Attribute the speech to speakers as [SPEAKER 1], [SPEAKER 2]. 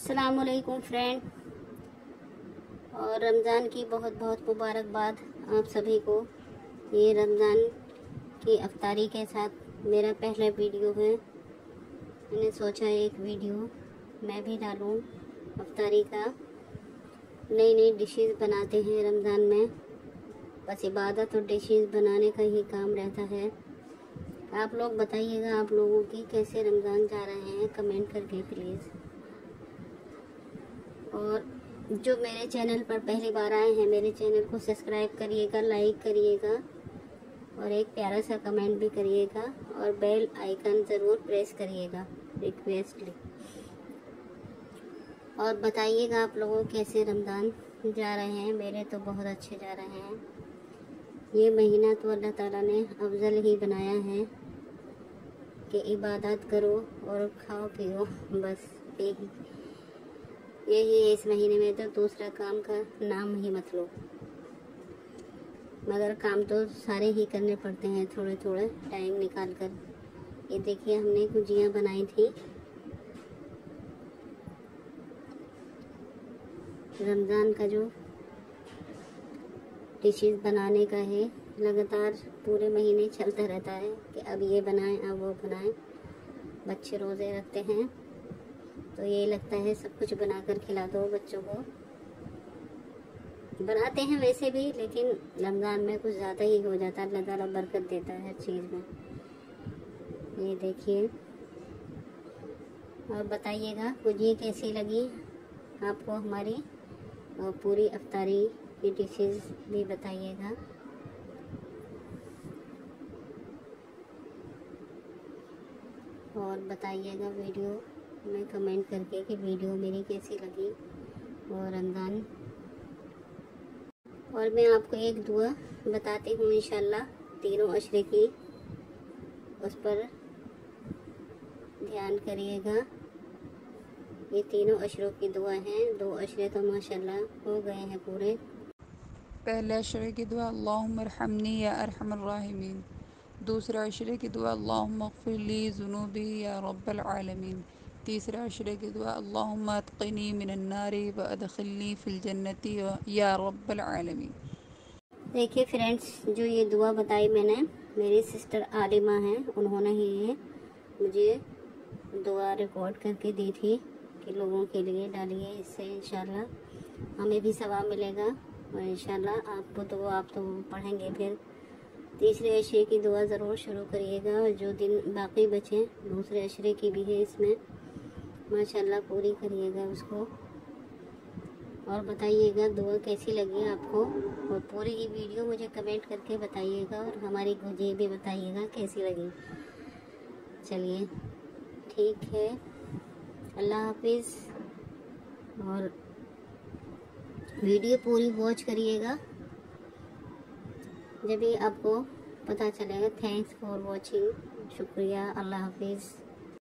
[SPEAKER 1] असलकुम फ्रेंड और रमज़ान की बहुत बहुत मुबारकबाद आप सभी को। ये रमज़ान की अफ्तारी के साथ मेरा पहला वीडियो है। मैंने सोचा एक वीडियो, मैं भी डालूँ अफ्तारी का। नई नई डिशेस बनाते हैं रमज़ान में। बस इबादत और डिशेस बनाने का ही काम रहता है। आप लोग बताइएगा आप लोगों की कैसे रमज़ान जा रहे हैं कमेंट करके प्लीज़ और जो मेरे चैनल पर पहली बार आए हैं, मेरे चैनल को सब्सक्राइब करिएगा, लाइक करिएगा और एक प्यारा सा कमेंट भी करिएगा और बेल आइकन ज़रूर प्रेस करिएगा रिक्वेस्टली और बताइएगा आप लोगों कैसे रमज़ान जा रहे हैं? मेरे तो बहुत अच्छे जा रहे हैं। ये महीना तो अल्लाह ताला ने अफजल ही बनाया है कि इबादत करो और खाओ पियो, बस यही। यही इस महीने में तो दूसरा काम का नाम ही मत लो। मगर काम तो सारे ही करने पड़ते हैं थोड़े थोड़े टाइम निकाल कर ये देखिए, हमने गुजियाँ बनाई थी। रमज़ान का जो डिशेस बनाने का है, लगातार पूरे महीने चलता रहता है कि अब ये बनाएँ, अब वो बनाएँ। बच्चे रोज़े रखते हैं। तो ये लगता है सब कुछ बनाकर खिला दो बच्चों को। बनाते हैं वैसे भी, लेकिन रमज़ान में कुछ ज़्यादा ही हो जाता है, अल्लाह ताला बरकत देता है हर चीज़ में। ये देखिए। और बताइएगा ये कैसी लगी आपको हमारी? और पूरी अफ्तारी की डिशेस भी बताइएगा। और बताइएगा वीडियो। में कमेंट करके कि वीडियो मेरी कैसी लगी और रमज़ान और मैं आपको एक दुआ बताती हूँ, इंशाल्लाह, तीनों अशरे की। उस पर ध्यान करिएगा। ये तीनों अशरों की दुआ हैं। दो अशरे तो माशाल्लाह हो गए हैं पूरे।
[SPEAKER 2] पहले अशरे की दुआ अल्लाहुम्मरहमनी या अरहमर्राहिमीन दूसरे अशरे की दुआ अल्लाहुम्मगफिरली जुनूबी या रब्बल आलमीन। तीसरा अशरे की दुआ अल्लाहुम्मतक़नी मिनन्नारी व अदखिलनी फिल जन्नती या रब्बल आलमीन।
[SPEAKER 1] देखिए फ्रेंड्स, जो ये दुआ बताई मैंने, मेरी सिस्टर आलिमा हैं, उन्होंने ही ये मुझे दुआ रिकॉर्ड करके दी थी कि लोगों के लिए डालिए इससे इंशाल्लाह हमें भी सवाब मिलेगा और इंशाल्लाह आपको तो आप तो पढ़ेंगे फिर। तीसरे अशरे की दुआ ज़रूर शुरू करिएगा और जो दिन बाकी बचे, दूसरे अशरे की भी है इसमें। माशाल्लाह पूरी करिएगा उसको। और बताइएगा दुआ कैसी लगी आपको? और पूरी ये वीडियो मुझे कमेंट करके बताइएगा और हमारी गुजी भी बताइएगा कैसी लगी। चलिए, ठीक है। अल्लाह हाफिज़। और वीडियो पूरी वॉच करिएगा। जब भी आपको पता चलेगा थैंक्स फॉर वॉचिंग शुक्रिया, अल्लाह हाफिज़।